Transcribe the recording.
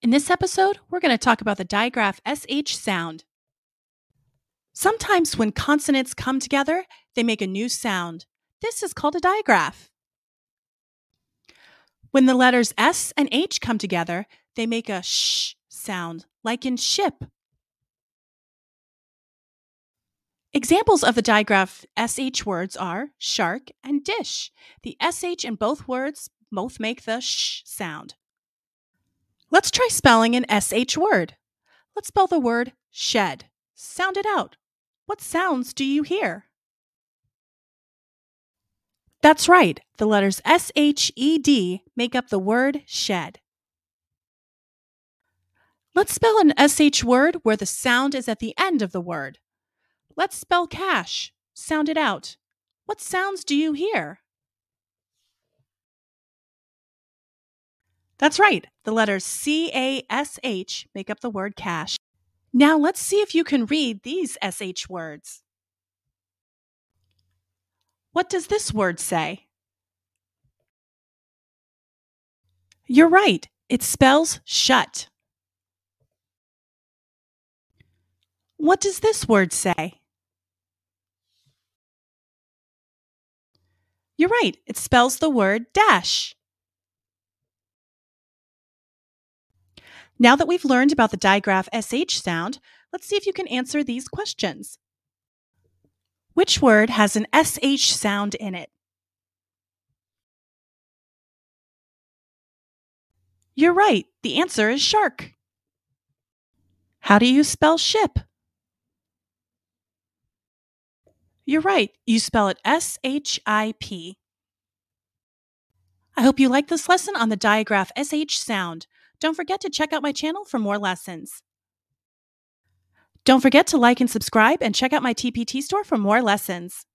In this episode, we're going to talk about the digraph SH sound. Sometimes when consonants come together, they make a new sound. This is called a digraph. When the letters S and H come together, they make a sh sound, like in ship. Examples of the digraph SH words are shark and dish. The SH in both words both make the sh sound. Let's try spelling an SH word. Let's spell the word shed. Sound it out. What sounds do you hear? That's right. The letters S H E D make up the word shed. Let's spell an SH word where the sound is at the end of the word. Let's spell cash. Sound it out. What sounds do you hear? That's right. The letters C A S H make up the word cash. Now let's see if you can read these SH words. What does this word say? You're right. It spells shut. What does this word say? You're right. It spells the word dash. Now that we've learned about the digraph SH sound, let's see if you can answer these questions. Which word has an SH sound in it? You're right. The answer is shark. How do you spell ship? You're right. You spell it S H I P. I hope you liked this lesson on the digraph SH sound. Don't forget to check out my channel for more lessons. Don't forget to like and subscribe and check out my TPT store for more lessons.